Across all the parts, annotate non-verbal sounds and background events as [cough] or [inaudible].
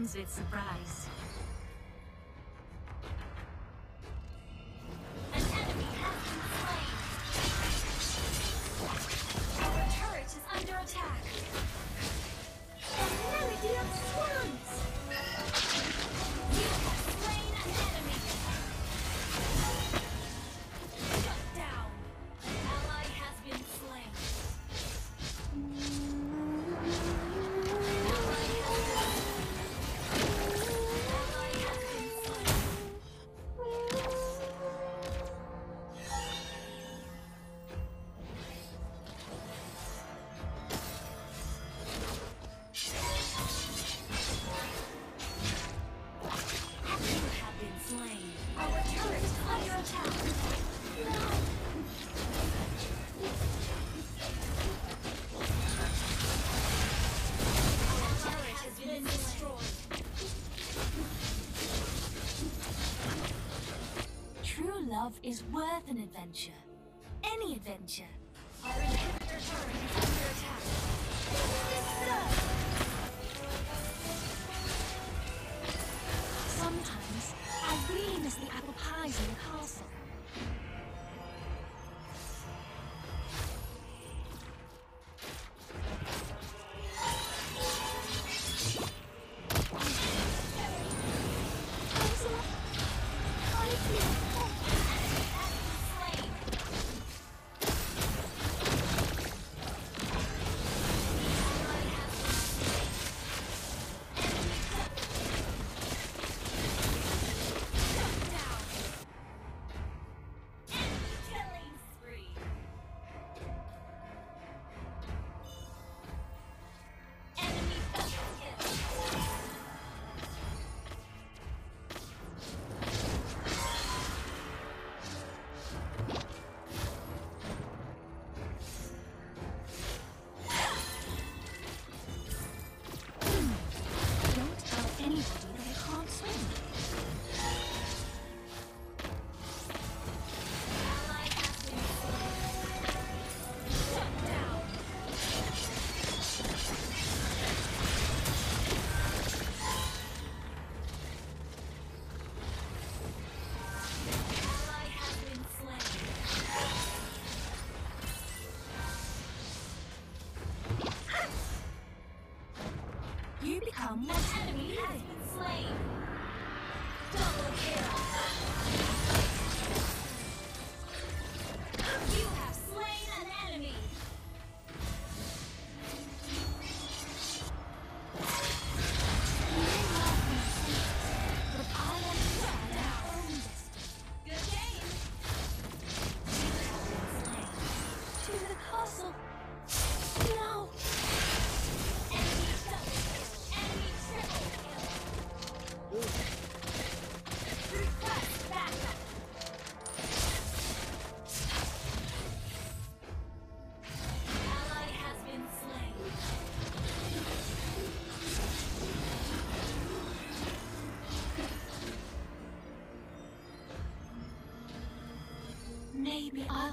comes with surprise. is worth an adventure. Any adventure. Our inhibitor turret Domination.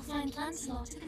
find Lancelot at the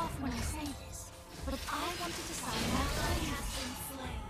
laugh when I say this, but if I want to decide how I have been slain.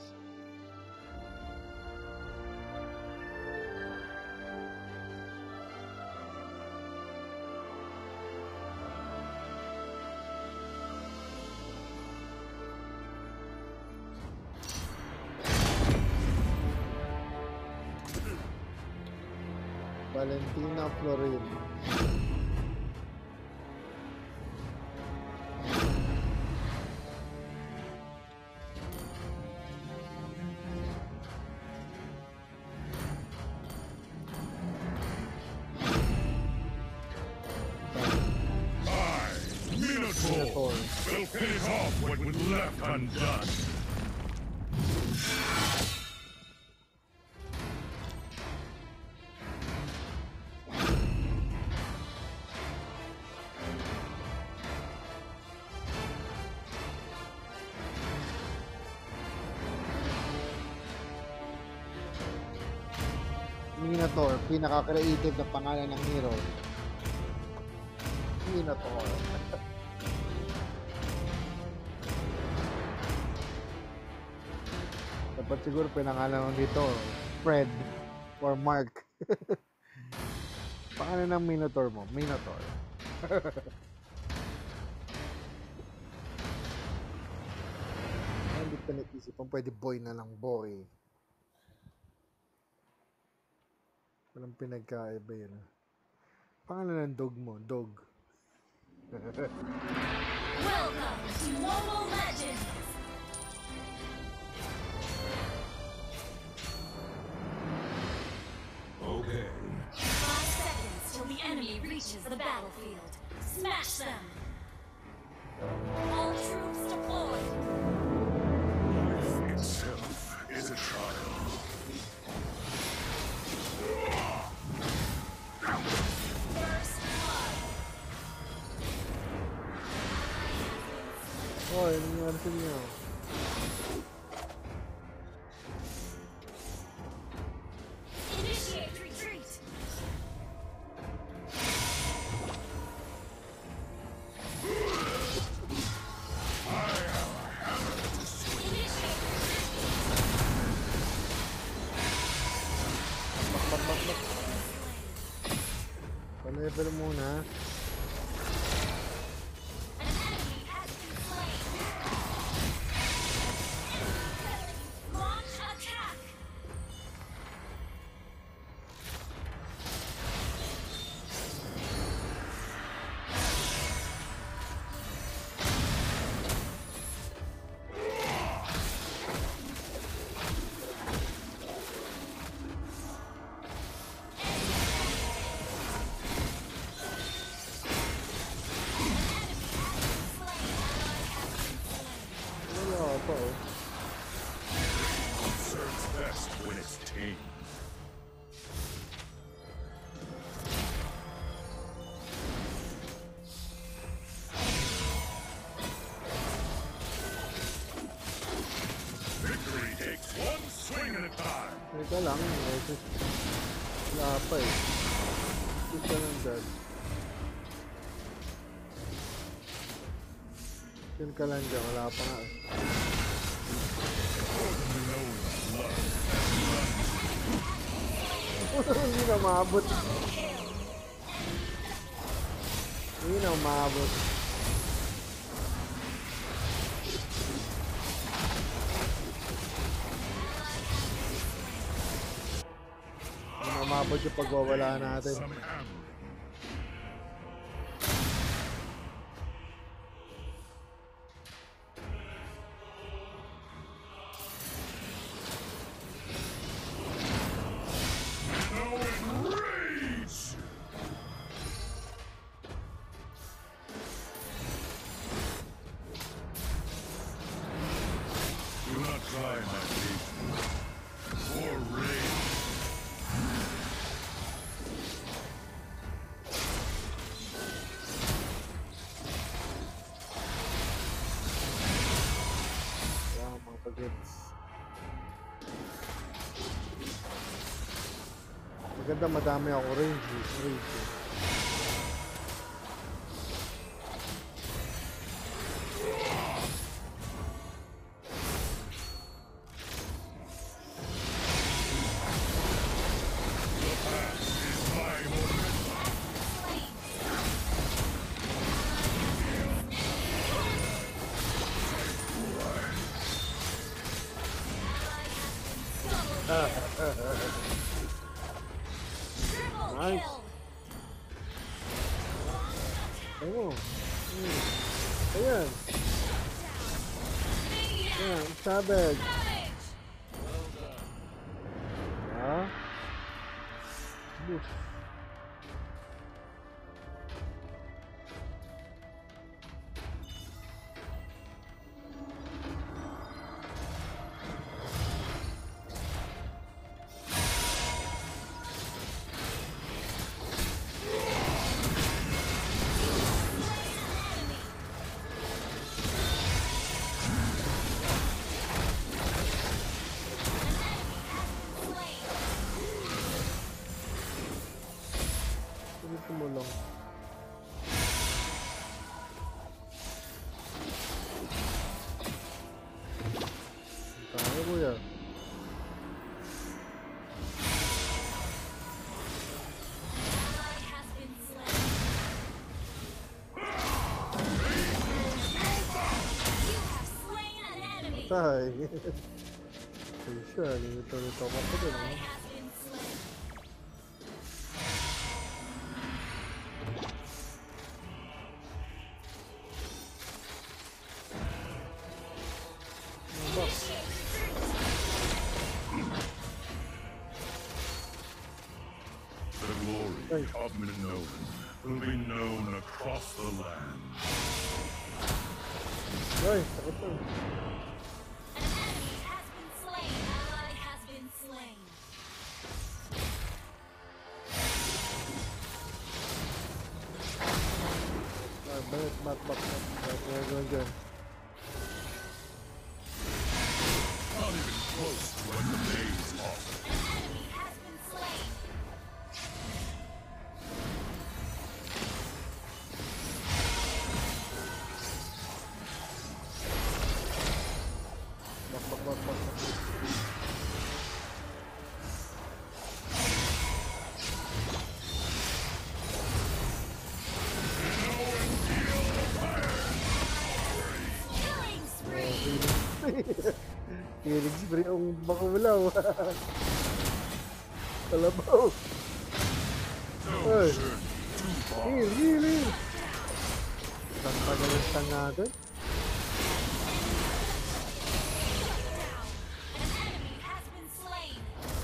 Valentina Florin. I, Minotaur, will finish off what was left undone. Pinaka-creative na pangalan ng hero. Minotaur. Dapat siguro pinangalan dito, Fred or Mark. [laughs] pangalan ng Minotaur mo, Minotaur. [laughs] Hindi pa naisip pwede boy na lang boy. Walang pinagkaiba yun. Pangalan ng dog mo, dog. Welcome to Mobile Legends! Okay. Five seconds till the enemy reaches the battlefield. Smash them! and everything else. Level muna. best when it's. Victory takes one swing at a time. Hindi na maabot. Hindi na maabot. Hindi na maabot yung pagwawala natin. markets. Maganda madami ako ranges, ranges. nice. Oh. Mm. Ayan. Ayan, sabag. Well ah. Boost. [laughs] The glory ele, então ele né? of will be known across the land. Right, okay. bagulhão. Ela [laughs] é tá bom. Ih, ih, ih. Não tá pode lançar nada.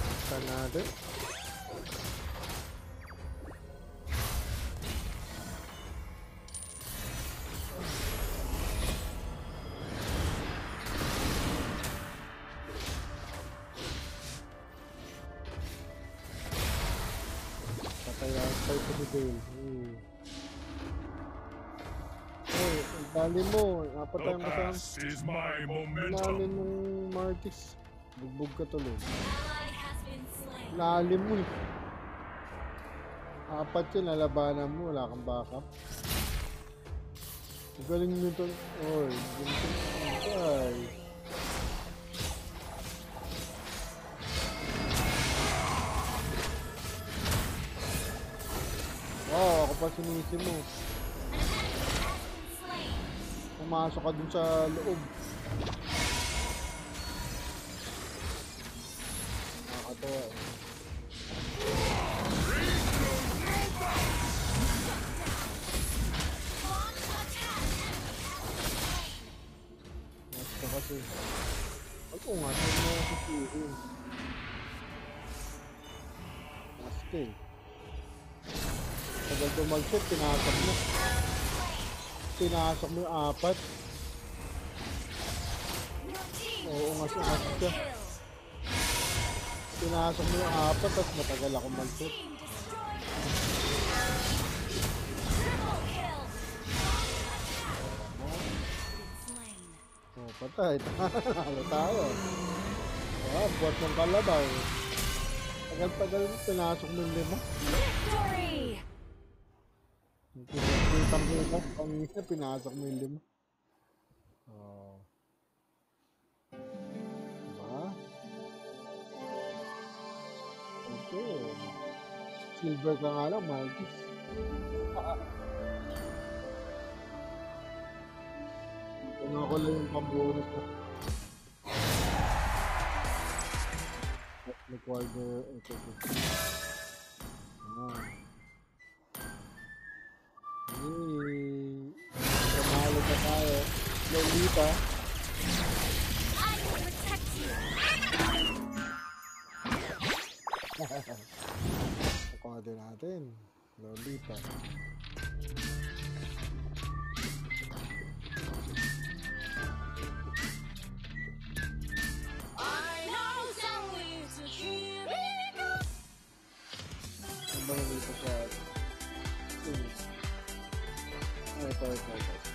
Não tá nada. Dali mo, apat tayong kasama. Lalim ng Martis. Bugbog ka tuloy. Lalim mo eh. Apat yun, nalabanan mo. Wala kang backup. Galing nyo to. Oy, ganito. Ay. Wow, ako pa sinisi mo. Pumasok ka dun sa loob. Nakakatawa eh. Attack. Basta kasi. Ako nga, saan mo ako sisihin? Basta eh. Tagal tumagset, pinasok mo. Pinasok mo yung apat. Oo sumagot ka. Pinasok mo yung apat, tapos matagal ako. Slain. Oh, patay. [laughs] Talo tayo. Ah, buhat ng kalabaw. Tagal-tagal mo, pinasok mo yung lima. Victory. Pinakitang kita, kanina pinasok mo yung lima. Oh. Diba? Ito. Silver ka nga lang, Marcus. Ano ko lang yung pambonus na. Recorder, ito, ito. Ah. Lolita. I will protect you. Kukuha din natin. Lolita. Ano ba yung dito sa... Ay, ito, ito, ito.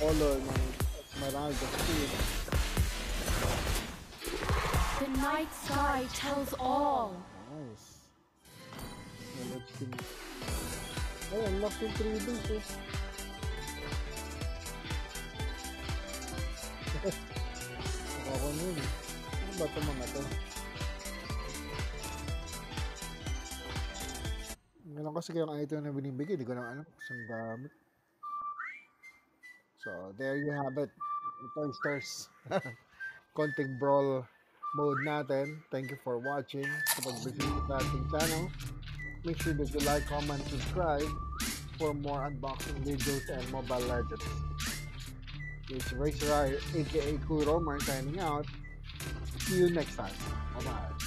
Color ng Esmeralda skin. The night sky tells all. Nice. Color skin. Ay, unlock yung 3 days eh. [laughs] Ako nun eh. Ano ba ito mga to? Ganun kasi kayong item na binibigay, hindi ko na alam kung saan gamit. So, there you have it. Toy Stars. [laughs] Konting brawl mode natin. Thank you for watching. Kapag visit sa ating channel, make sure that you like, comment, subscribe for more unboxing videos and Mobile Legends. It's Racer aka Cool Romer signing out. See you next time. Bye-bye.